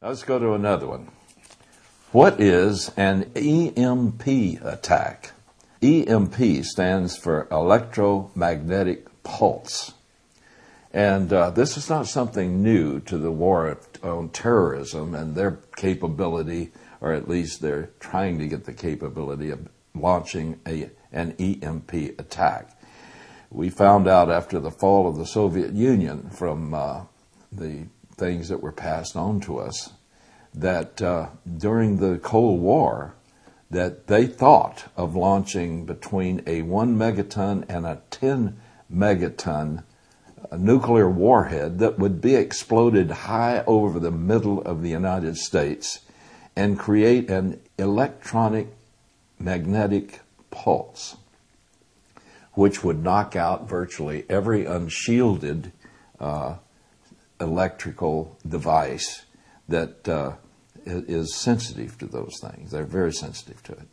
Let's go to another one. What is an EMP attack? EMP stands for electromagnetic pulse. And uh, this is not something new to the war on terrorism and their capability, or at least they're trying to get the capability of launching a, an EMP attack. We found out after the fall of the Soviet Union from uh, the things that were passed on to us that uh, during the Cold War, that they thought of launching between a one megaton and a 10 megaton uh, nuclear warhead that would be exploded high over the middle of the United States and create an electronic magnetic pulse, which would knock out virtually every unshielded uh, electrical device that uh, is sensitive to those things. They're very sensitive to it.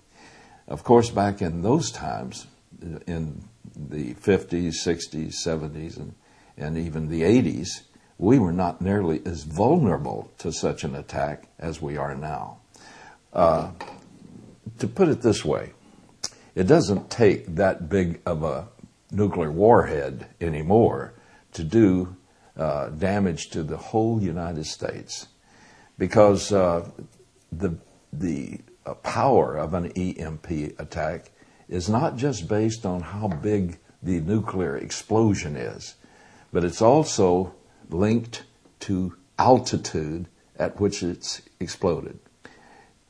Of course, back in those times, in the 50s, 60s, 70s, and, and even the 80s, we were not nearly as vulnerable to such an attack as we are now. Uh, to put it this way, it doesn't take that big of a nuclear warhead anymore to do uh, damage to the whole United States because uh, the the uh, power of an EMP attack is not just based on how big the nuclear explosion is, but it's also linked to altitude at which it's exploded.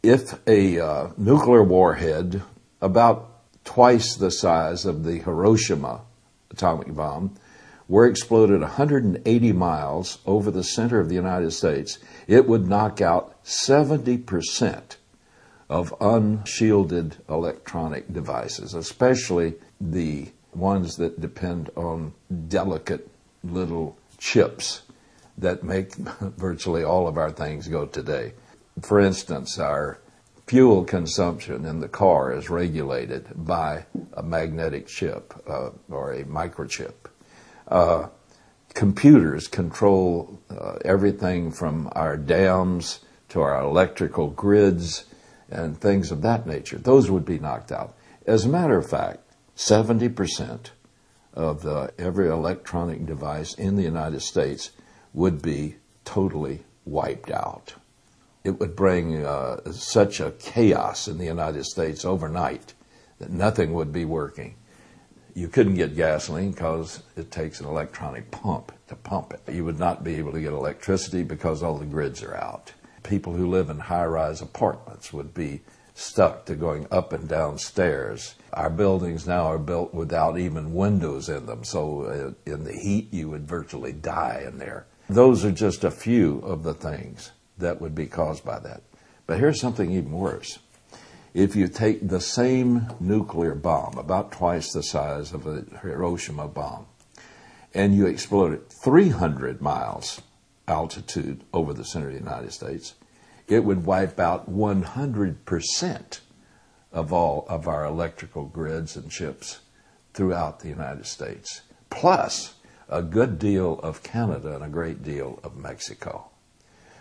If a uh, nuclear warhead about twice the size of the Hiroshima atomic bomb were exploded 180 miles over the center of the United States, it would knock out 70% of unshielded electronic devices, especially the ones that depend on delicate little chips that make virtually all of our things go today. For instance, our fuel consumption in the car is regulated by a magnetic chip uh, or a microchip. Uh, computers control uh, everything from our dams to our electrical grids and things of that nature. Those would be knocked out. As a matter of fact, 70% of the, every electronic device in the United States would be totally wiped out. It would bring uh, such a chaos in the United States overnight that nothing would be working you couldn't get gasoline because it takes an electronic pump to pump it. You would not be able to get electricity because all the grids are out. People who live in high rise apartments would be stuck to going up and down stairs. Our buildings now are built without even windows in them, so uh, in the heat you would virtually die in there. Those are just a few of the things that would be caused by that. But here's something even worse if you take the same nuclear bomb, about twice the size of a Hiroshima bomb, and you explode it 300 miles altitude over the center of the United States, it would wipe out 100% of all of our electrical grids and chips throughout the United States, plus a good deal of Canada and a great deal of Mexico.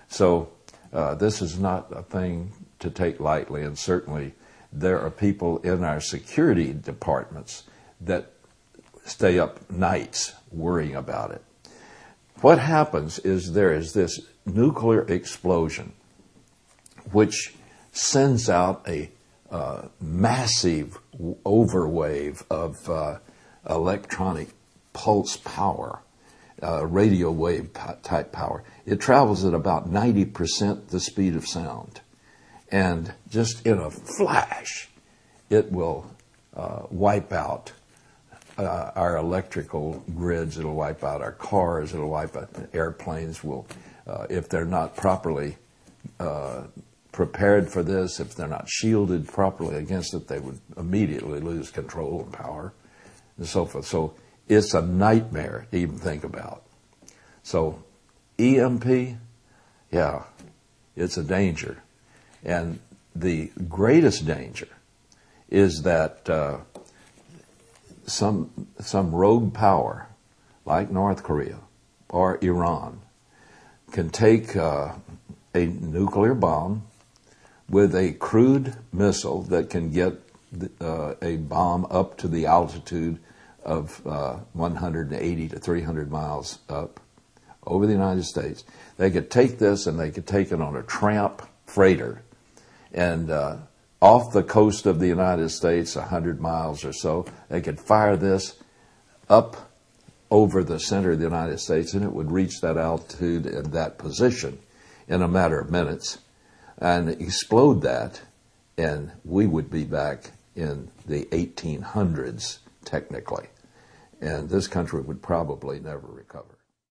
So uh, this is not a thing to take lightly, and certainly there are people in our security departments that stay up nights worrying about it. What happens is there is this nuclear explosion which sends out a uh, massive overwave of uh, electronic pulse power, uh, radio wave type power. It travels at about 90% the speed of sound. And just in a flash, it will uh, wipe out uh, our electrical grids. It'll wipe out our cars. It'll wipe out airplanes. Will, uh, if they're not properly uh, prepared for this, if they're not shielded properly against it, they would immediately lose control and power, and so forth. So it's a nightmare to even think about. So EMP, yeah, it's a danger. And the greatest danger is that uh, some, some rogue power, like North Korea or Iran, can take uh, a nuclear bomb with a crude missile that can get uh, a bomb up to the altitude of uh, 180 to 300 miles up over the United States. They could take this and they could take it on a tramp freighter and uh, off the coast of the United States, 100 miles or so, they could fire this up over the center of the United States and it would reach that altitude and that position in a matter of minutes and explode that, and we would be back in the 1800s, technically. And this country would probably never recover.